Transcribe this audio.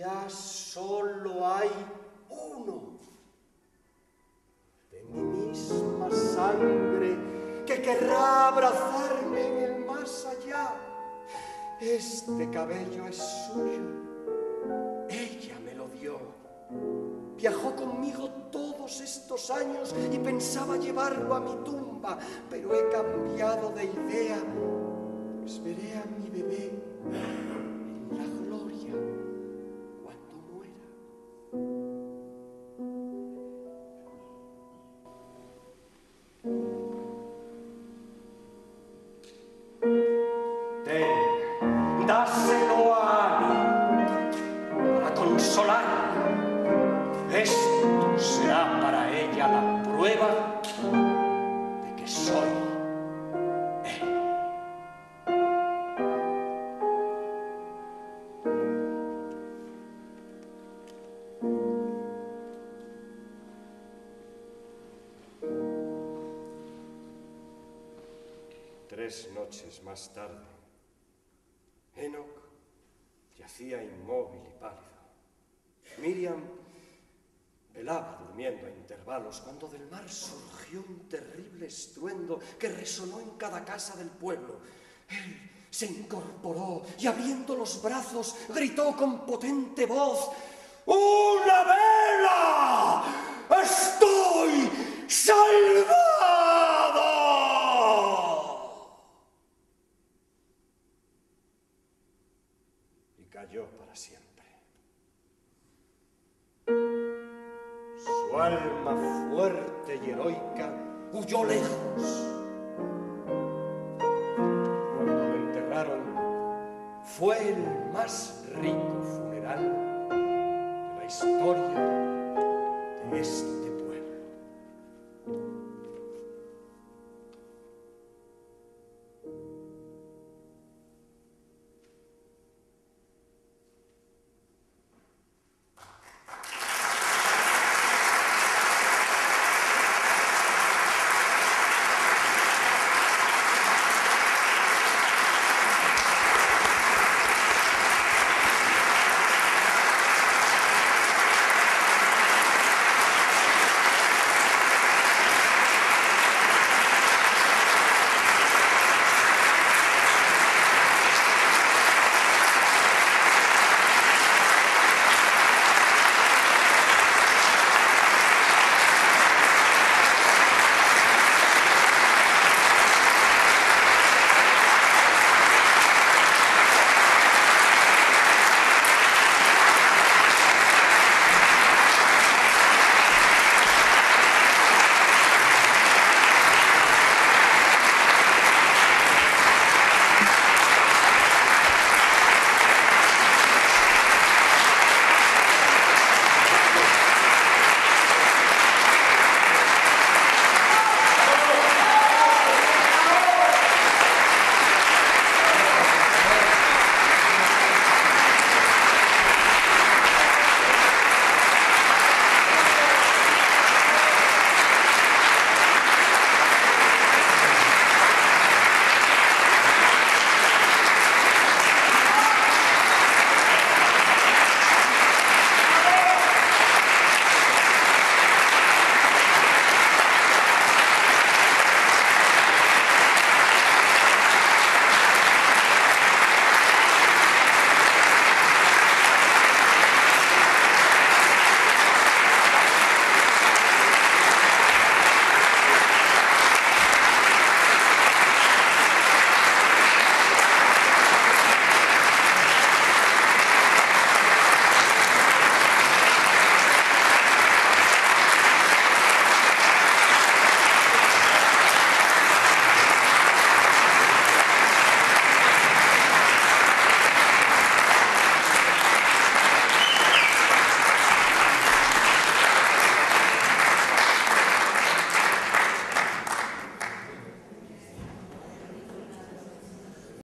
ya solo hay uno de mi misma sangre que querrá abrazarme en el más allá. Este cabello es suyo. Ella me lo dio. Viajó conmigo todos estos años y pensaba llevarlo a mi tumba, pero he cambiado de idea, Esto será para ella la prueba de que soy él. Tres noches más tarde, Enoch yacía inmóvil y pálido. Miriam velaba durmiendo a intervalos cuando del mar surgió un terrible estruendo que resonó en cada casa del pueblo. Él se incorporó y abriendo los brazos gritó con potente voz, ¡Una vela! ¡Estoy salvado! Y cayó para siempre. alma fuerte y heroica, huyó lejos. Cuando lo enterraron, fue el más rico funeral de la historia.